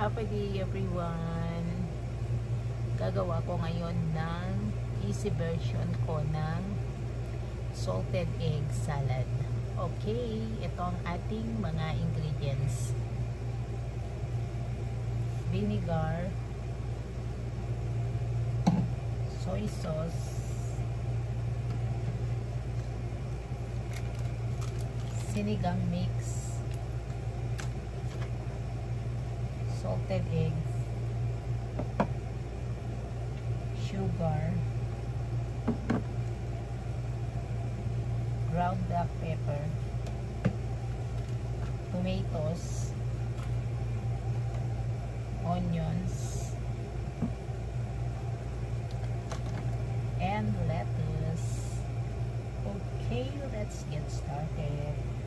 Happy day everyone! Gagawa ko ngayon ng easy version ko ng salted egg salad. Okay, ito ang ating mga ingredients. Vinegar, soy sauce, sinigang mix, salted eggs, sugar, ground black pepper, tomatoes, onions, and lettuce. Okay, let's get started.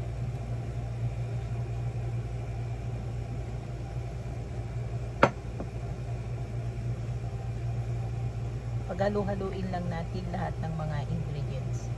Paghalu-haluin lang natin lahat ng mga ingredients.